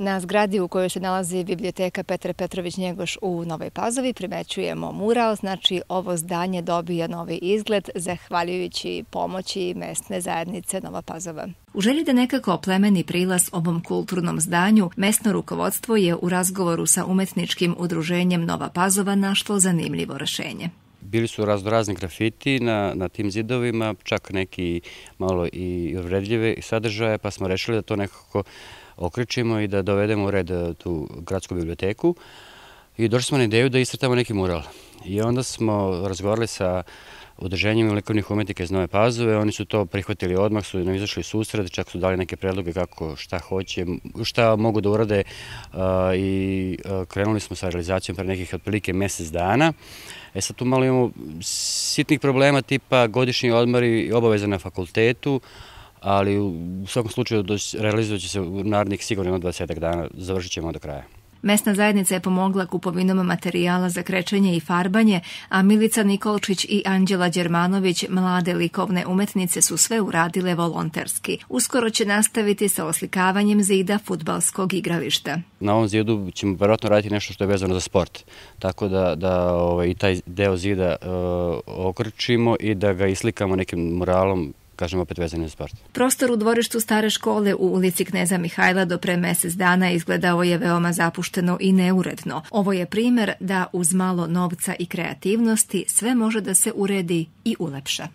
Na zgradi u kojoj se nalazi biblioteka Petra Petrović Njegoš u Novoj Pazovi primećujemo mural, znači ovo zdanje dobija novi izgled zahvaljujući pomoći mesne zajednice Nova Pazova. U želji da nekako oplemeni prilaz ovom kulturnom zdanju, mesno rukovodstvo je u razgovoru sa umetničkim udruženjem Nova Pazova našlo zanimljivo rešenje. Bili su raznorazni grafiti na, na tim zidovima, čak neki malo i uvredljive sadržaje, pa smo rešili da to nekako okrećimo i da dovedemo u red e, tu gradsku biblioteku. I došli smo na ideju da istrtamo neki mural. I onda smo razgovarali sa udrženjem likovnih umetnika iz Nove Pazove, oni su to prihvatili odmah, su nam izašli susred, čak su dali neke predloge kako, šta hoće, šta mogu da urade i krenuli smo sa realizacijom pre nekih otprilike mesec dana. E sad tu malo imamo sitnih problema tipa godišnji odmori i obaveza na fakultetu, ali u svakom slučaju realizovat će se u narednih sigurno 20 dana, završit ćemo do kraja. Mesna zajednica je pomogla kupovinom materijala za krečenje i farbanje, a Milica Nikolčić i Anđela Đermanović, mlade likovne umetnice, su sve uradile volonterski. Uskoro će nastaviti sa oslikavanjem zida futbalskog igrališta. Na ovom zidu ćemo verovatno raditi nešto što je vezano za sport, tako da, da ovaj, taj deo zida uh, okrčimo i da ga islikamo nekim muralom kažem opet vezani za sport. Prostor u dvorištu stare škole u ulici Kneza Mihajla do pre mesec dana izgledao je veoma zapušteno i neuredno. Ovo je primer da uz malo novca i kreativnosti sve može da se uredi i ulepša.